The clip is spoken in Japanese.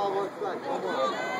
on one side. Come on.